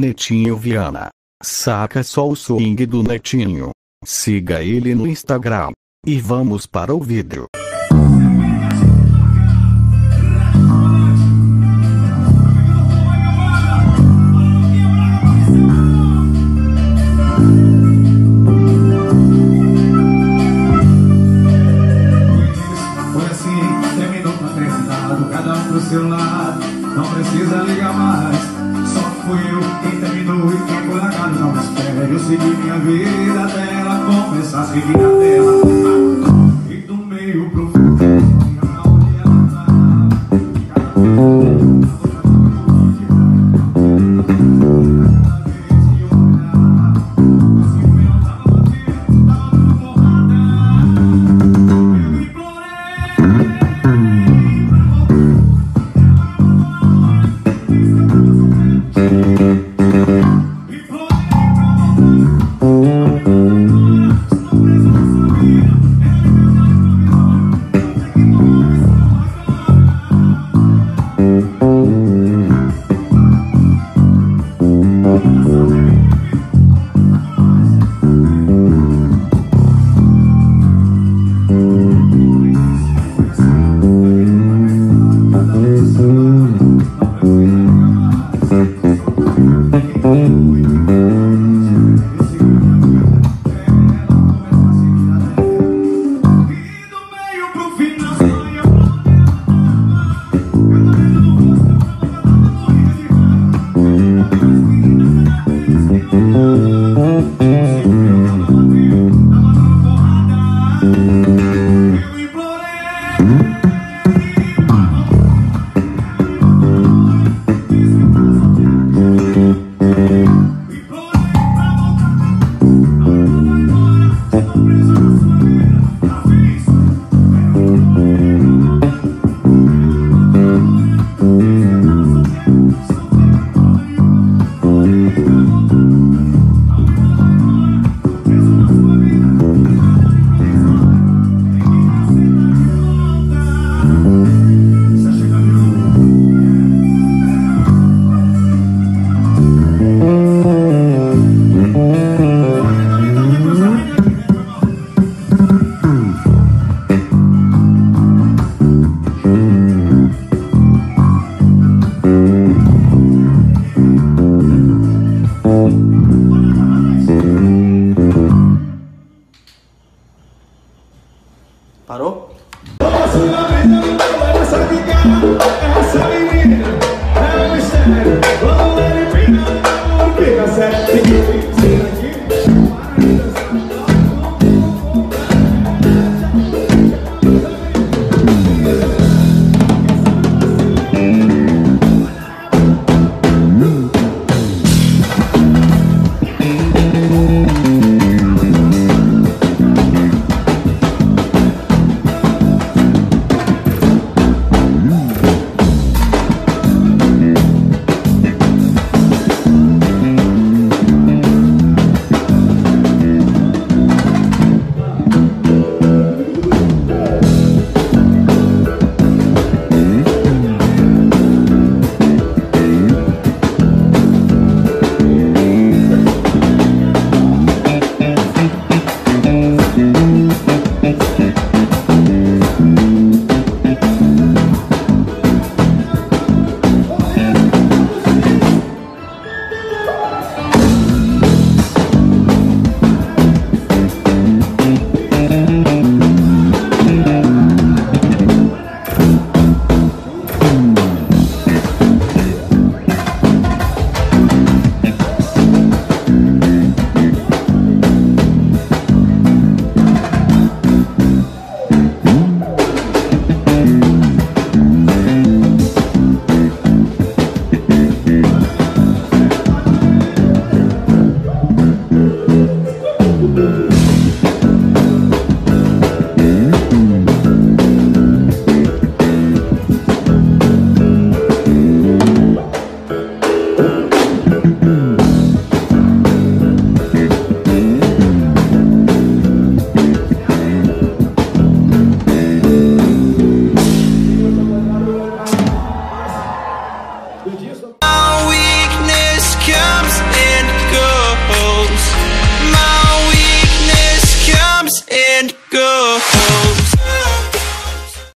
Netinho Viana. Saca só o swing do Netinho. Siga ele no Instagram. E vamos para o vídeo. Assim, cada um pro seu lado, não precisa ligar mais. Fui eu quem terminou e quem foi largado Não espera, eu segui minha vida até ela começar a seguir a dela E do meio pro